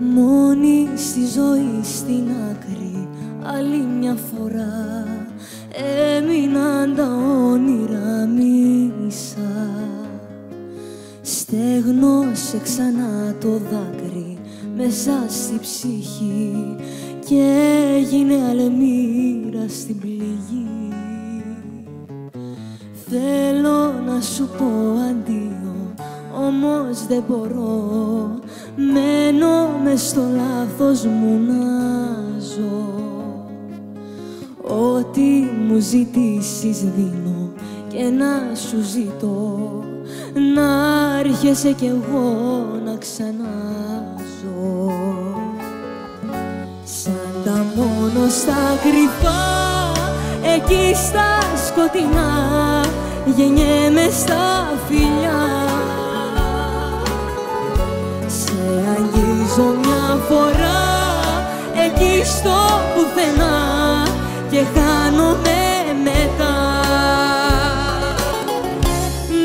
Μόνη στη ζωή στην άκρη άλλη μια φορά. Έμειναν τα όνειρα μίσα Στέγνωσε ξανά το δάκρυ μέσα στη ψυχή. Και έγινε αλεμύρα στην πληγή. Θέλω να σου πω αντίο, όμως δεν μπορώ. Μένω μες στο λάθος μου να ζω. Ό,τι μου ζητήσεις δίνω και να σου ζητώ. Να έρχεσαι κι εγώ να ξαναζώ Σαν τα μόνο στα κρυφά εκεί στα σκοτεινά γεννιέμαι στα φιλιά εκεί στο πουθενά και χάνομαι μετά.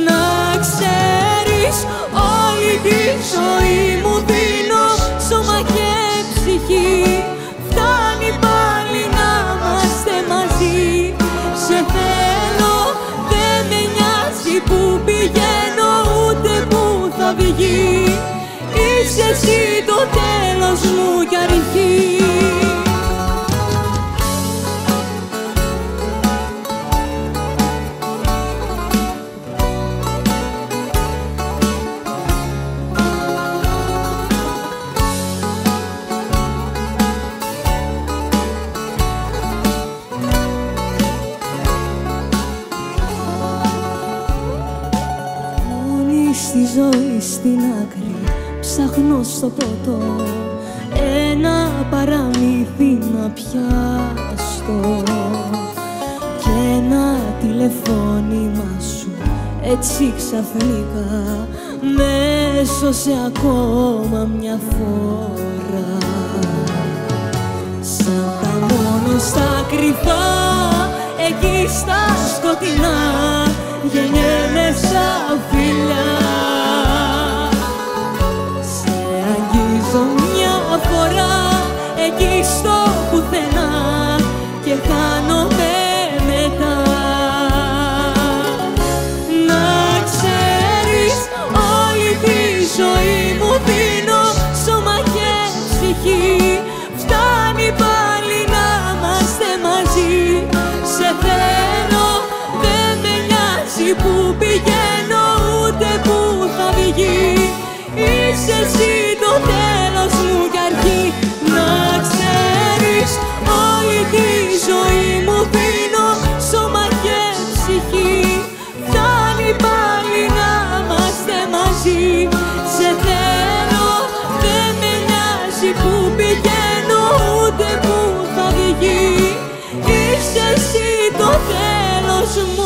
Να ξέρεις όλη τη ζωή μου δίνω σώμα και ψυχή. Φτάνει πάλι να είμαστε μαζί. Σε θέλω δεν με νοιάζει που πηγαίνω ούτε που θα βγει. Είσαι εσύ το τέλος μου κι αρχή στη ζωή στην άκρη ψάχνω στο ποτό ένα παραμύθι να πιάσω και ένα τηλεφώνημα σου έτσι ξαφνικά με έσωσε ακόμα μια φορά. Σαν τα μόνο στα κρυφά εκεί στα σκοτεινά ζωή μου δίνω σώμα και ψυχή. Φτάνει πάλι να είμαστε μαζί. Σε θέλω δεν με νοιάζει που πηγαίνω ούτε που θα βγει. Είσαι εσύ 什么？